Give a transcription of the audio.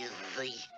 You're crazy.